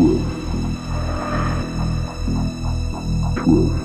twelve, twelve.